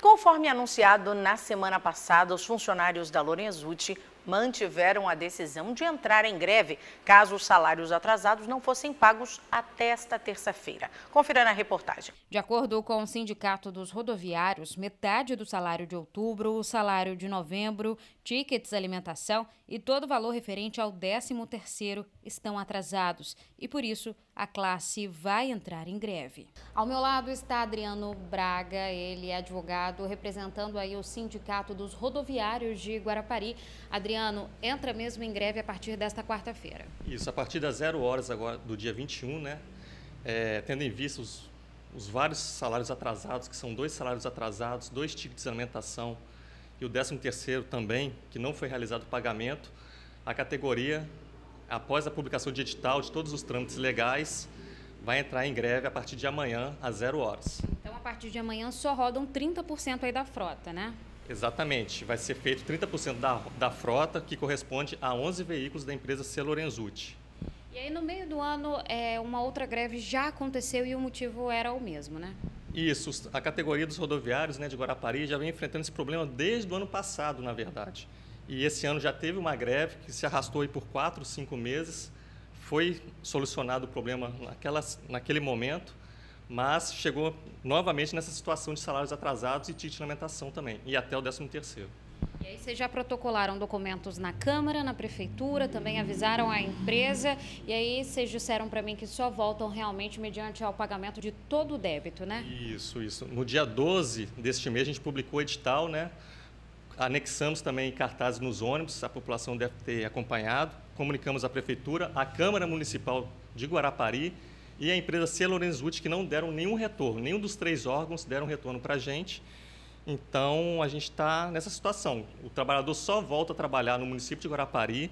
Conforme anunciado na semana passada, os funcionários da Lorenzucci mantiveram a decisão de entrar em greve caso os salários atrasados não fossem pagos até esta terça-feira. Confira na reportagem. De acordo com o Sindicato dos Rodoviários, metade do salário de outubro, o salário de novembro, tickets alimentação e todo o valor referente ao 13º estão atrasados e por isso a classe vai entrar em greve. Ao meu lado está Adriano Braga, ele é advogado representando aí o Sindicato dos Rodoviários de Guarapari. Adriano Entra mesmo em greve a partir desta quarta-feira. Isso, a partir das zero horas agora do dia 21, né? É, tendo em vista os, os vários salários atrasados, que são dois salários atrasados, dois tickets de alimentação e o 13 terceiro também, que não foi realizado o pagamento, a categoria, após a publicação de edital de todos os trâmites legais, vai entrar em greve a partir de amanhã, às zero horas. Então, a partir de amanhã, só rodam 30% aí da frota, né? Exatamente. Vai ser feito 30% da, da frota, que corresponde a 11 veículos da empresa C. Lorenzucci. E aí, no meio do ano, é, uma outra greve já aconteceu e o motivo era o mesmo, né? Isso. A categoria dos rodoviários né, de Guarapari já vem enfrentando esse problema desde o ano passado, na verdade. E esse ano já teve uma greve que se arrastou aí por quatro, cinco meses. Foi solucionado o problema naquela, naquele momento mas chegou novamente nessa situação de salários atrasados e ticket de alimentação também, e até o 13 terceiro. E aí vocês já protocolaram documentos na Câmara, na Prefeitura, também avisaram a empresa, e aí vocês disseram para mim que só voltam realmente mediante ao pagamento de todo o débito, né? Isso, isso. No dia 12 deste mês a gente publicou o edital, né? Anexamos também cartazes nos ônibus, a população deve ter acompanhado. Comunicamos à Prefeitura, à Câmara Municipal de Guarapari e a empresa C. Lorenzucci, que não deram nenhum retorno, nenhum dos três órgãos deram retorno para a gente. Então, a gente está nessa situação. O trabalhador só volta a trabalhar no município de Guarapari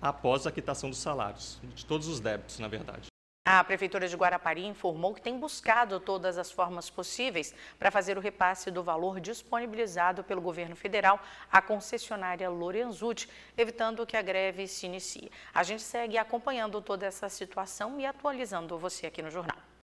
após a quitação dos salários, de todos os débitos, na verdade. A Prefeitura de Guarapari informou que tem buscado todas as formas possíveis para fazer o repasse do valor disponibilizado pelo governo federal à concessionária Lorenzucci, evitando que a greve se inicie. A gente segue acompanhando toda essa situação e atualizando você aqui no jornal.